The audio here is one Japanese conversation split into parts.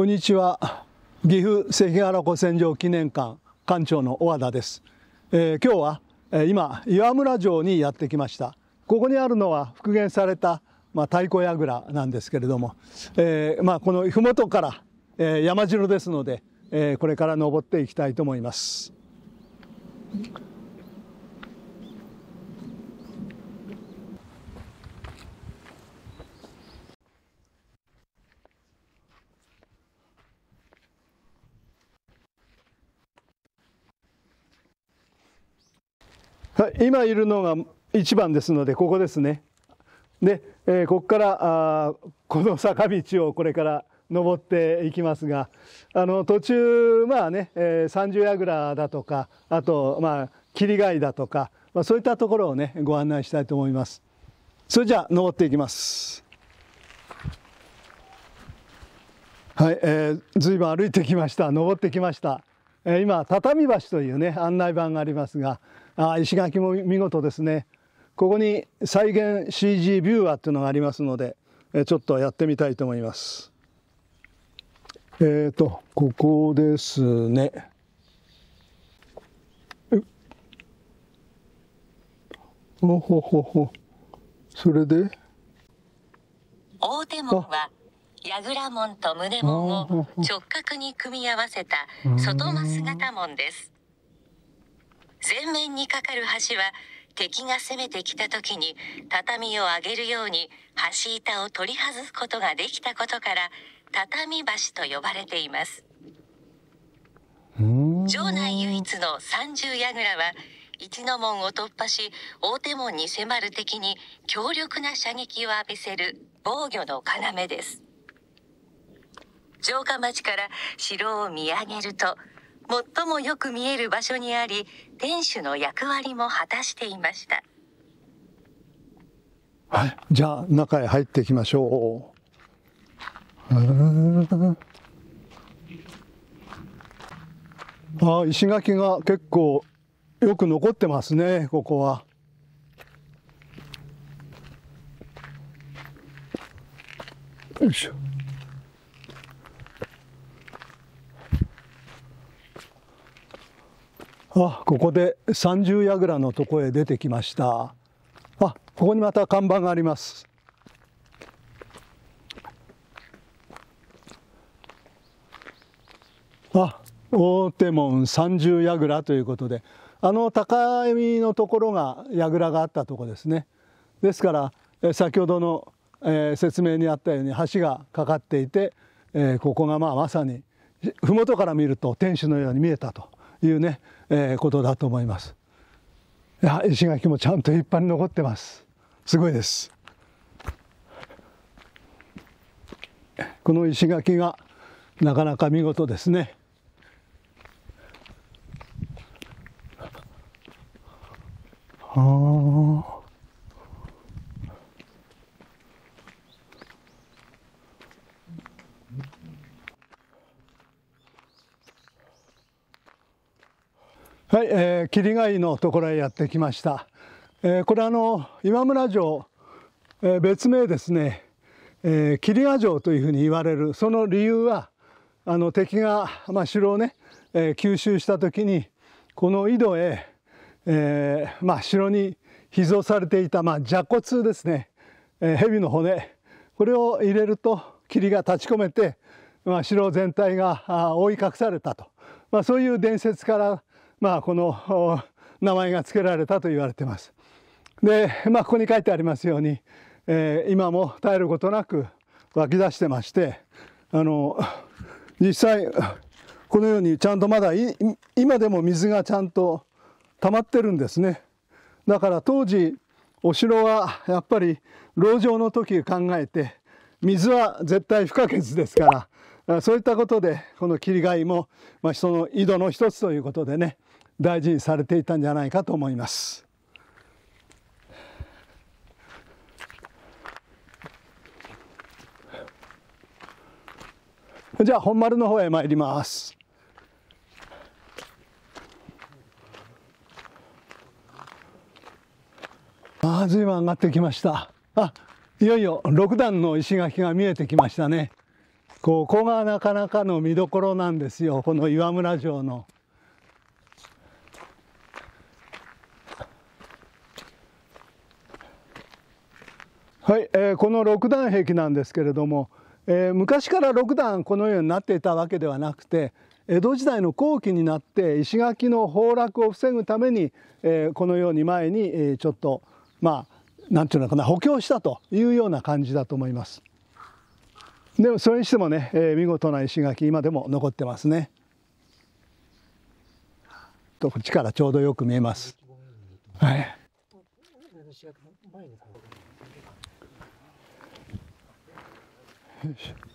こんにちは。岐阜関原古戦場記念館館長の小和田です、えー、今日は、え、今岩村城にやってきました。ここにあるのは復元されたまあ、太鼓櫓なんですけれども、えーまあ、この麓から、えー、山城ですので、えー、これから登っていきたいと思います。今いるのが1番ですのでここですね。で、えー、ここからあこの坂道をこれから登っていきますがあの途中まあね、えー、三十櫓だとかあとまあ霧貝だとか、まあ、そういったところをねご案内したいと思います。それじゃあ登っていきます。はい、えー、ずいぶん歩いてきました。登ってきました。え今畳橋というね案内板がありますがあ石垣も見事ですね。ここに再現 CG ビューアーっていうのがありますのでえちょっとやってみたいと思います。えっ、ー、とここですね。ほほほほ。それで？大手門は櫓門と胸門を直角に組み合わせた外増型門です前面にかかる橋は敵が攻めてきた時に畳を上げるように橋板を取り外すことができたことから畳橋と呼ばれています。城内唯一の三重櫓は一の門を突破し大手門に迫る敵に強力な射撃を浴びせる防御の要です。城下町から城を見上げると最もよく見える場所にあり天守の役割も果たしていましたはいじゃあ中へ入っていきましょうあ石垣が結構よく残ってますねここは。よいしょ。あここで三十櫓のとこへ出てきました。あここにまた看板があります。あ大手門三十櫓ということであの高みのところが櫓があったところですね。ですから先ほどの、えー、説明にあったように橋がかかっていて、えー、ここがまあまさに麓から見ると天守のように見えたと。いうね、えー、ことだと思います。いや石垣もちゃんと立派に残ってます。すごいです。この石垣がなかなか見事ですね。はあはい、えー、霧ヶ井のところへやってきました。えー、これあの今村城、えー、別名ですね、えー、霧ヶ城というふうに言われるその理由はあの敵が、まあ、城をね、えー、吸収した時にこの井戸へ、えーまあ、城に秘蔵されていた、まあ、蛇骨ですね、えー、蛇の骨。これを入れると霧が立ち込めて、まあ、城全体が覆い隠されたと、まあ、そういう伝説からまあ、この名前が付けられたと言われてます。で、まあ、ここに書いてありますように、えー、今も絶えることなく湧き出してましてあの実際このようにちゃんとまだ今でも水がちゃんと溜まってるんですねだから当時お城はやっぱり籠城の時考えて水は絶対不可欠ですからそういったことでこの霧貝も、まあ、その井戸の一つということでね大事にされていたんじゃないかと思います。じゃあ本丸の方へ参ります。ああ、随分上がってきました。あ、いよいよ六段の石垣が見えてきましたね。ここがなかなかの見どころなんですよこの岩村城の。はい、えー、この六段壁なんですけれども、えー、昔から六段このようになっていたわけではなくて江戸時代の後期になって石垣の崩落を防ぐために、えー、このように前に、えー、ちょっとまあ何て言うのかな補強したというような感じだと思います。でもそれにしてもね、えー、見事な石垣今でも残ってますね。とこっちからちょうどよく見えます。はい。よいしょ。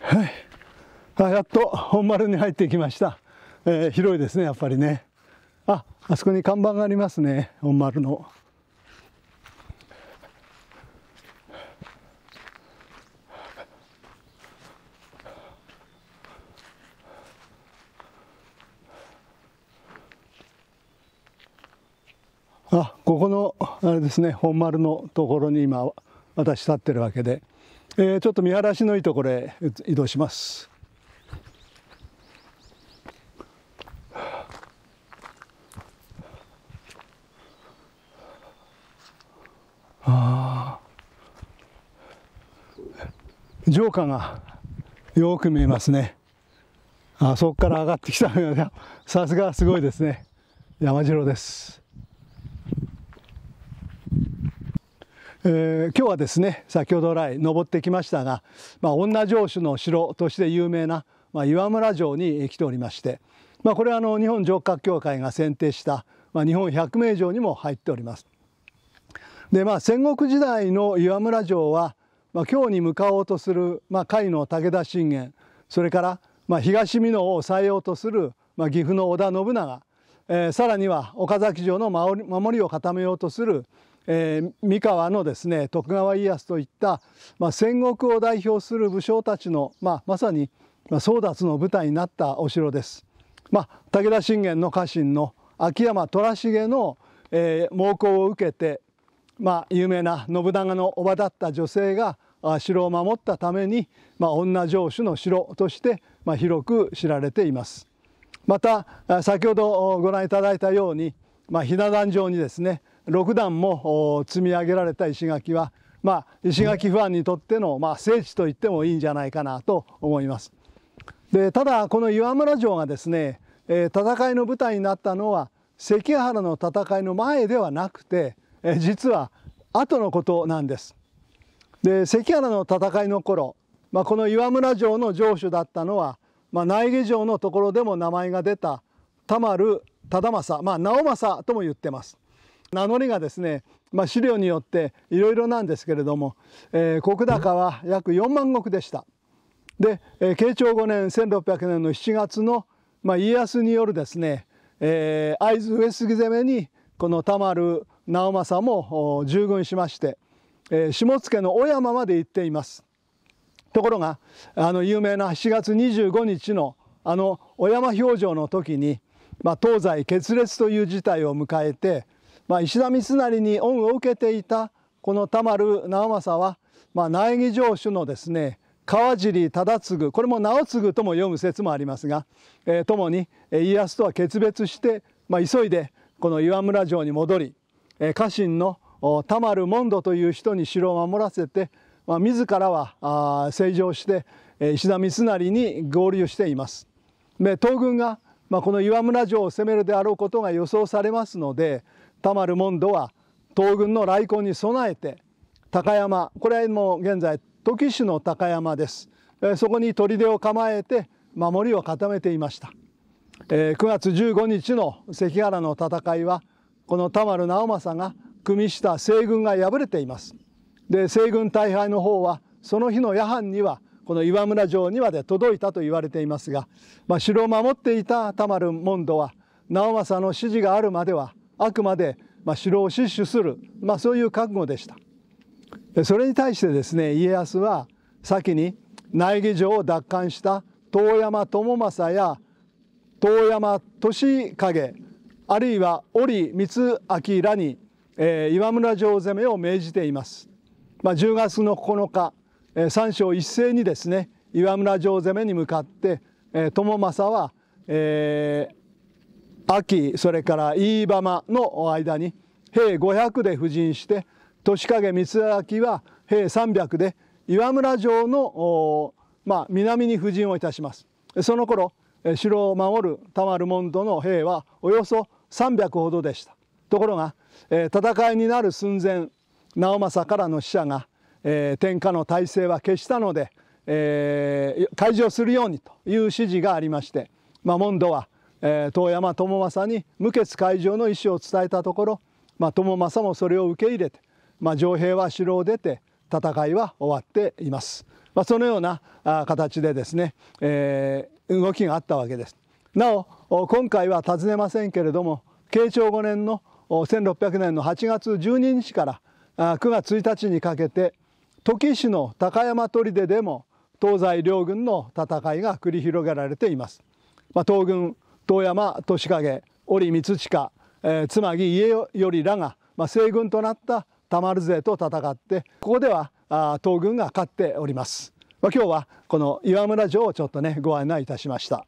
はい、あやっと本丸に入ってきました、えー、広いですねやっぱりね。あそこに看板がありますね本丸のあここのあれですね本丸のところに今私立ってるわけで、えー、ちょっと見晴らしのいいところへ移動します。城下がよく見えますね。あそこから上がってきた さすがすごいですね。山城です。えー、今日はですね先ほど来登ってきましたが、まあ、女城主の城として有名な、まあ、岩村城に来ておりまして、まあ、これはあの日本城郭協会が選定した、まあ、日本百名城にも入っております。でまあ戦国時代の岩村城は、まあ、京に向かおうとする、まあ、甲斐の武田信玄それから、まあ、東美濃を抑えようとする、まあ、岐阜の織田信長、えー、さらには岡崎城の守りを固めようとするえー、三河のですね徳川家康といった、まあ、戦国を代表する武将たちの、まあ、まさに、まあ、争奪の舞台になったお城です。まあ、武田信玄の家臣の秋山虎重の、えー、猛攻を受けて、まあ、有名な信長の叔母だった女性が城を守ったために、まあ、女城主の城として、まあ、広く知られています。また先ほどご覧いただいたように、まあ、ひな壇上にですね6段も積み上げられた石垣は、まあ、石垣ファンにとっての、まあ、聖地と言ってもいいんじゃないかなと思います。でただこの岩村城がですね、えー、戦いの舞台になったのは関ヶ原の戦いの前ではなくて、えー、実は後のことなんです。で関原の戦いの頃、まあ、この岩村城の城主だったのは、まあ、苗木城のところでも名前が出た田丸忠政、まあ、直政とも言ってます。名乗りがですね、まあ、資料によっていろいろなんですけれども、えー、石高は約4万石でした。で、えー、慶長5年1600年の7月の、まあ、家康によるですね、えー、会津上杉攻めにこの田丸直政も従軍しまして、え、下野の小山まで行っています。ところがあの有名な7月25日のあの小山表情の時に、まあ、東西決裂という事態を迎えてまあ、石田三成に恩を受けていたこの田丸直政は、まあ、苗木城主のですね川尻忠次これも直次とも読む説もありますが、えー、共に家康とは決別して、まあ、急いでこの岩村城に戻り、えー、家臣の田丸門戸という人に城を守らせて、まあ、自らは成城して、石田三成に合流しています。で東軍が、まあ、この岩村城を攻めるであろうことが予想されますので、田丸門戸は東軍の来航に備えて高山これはもう現在土岐市の高山です、そこに砦を構えて守りを固めていました、9月15日の関ヶ原の戦いはこの田丸直政が組みした西軍が敗れています。で西軍大敗の方はその日の夜半にはこの岩村城にまで届いたと言われていますが、まあ、城を守っていた田丸門戸は直政の指示があるまではあくまでま、城を死守する、まあ、そういう覚悟でした。それに対してですね家康は先に苗木城を奪還した遠山友政や遠山利景あるいは織光明らに、えー、岩村城攻めを命じています。まあ、10月の9日、えー、三将一斉にですね岩村城攻めに向かって、えー、友政は、えー、秋それから飯浜の間に兵500で布陣して利景光明は兵300で岩村城の、まあ、南に布陣をいたします。その頃城を守る田丸門徒の兵はおよそ300ほどでしたところが、えー、戦いになる寸前直政からの使者が、えー、天下の体制は消したので、えー、開示をするようにという指示がありまして、まあ、門徒は、えー、遠山友政に無血開城の意思を伝えたところ、まあ、友政もそれを受け入れて、まあ、城兵は城を出て戦いは終わっています。まあ、そのような形でですね、えー、動きがあったわけです。なお今回は尋ねませんけれども慶長5年の1600年の8月12日から9月1日にかけて土岐市の高山砦でも東西両軍の戦いが繰り広げられています。まあ、東軍遠山利景織光親、えー、妻木家頼らが、まあ、西軍となった田丸勢と戦ってここではあ東軍が勝っております。まあ、今日はこの岩村城をちょっとねご案内いたしました。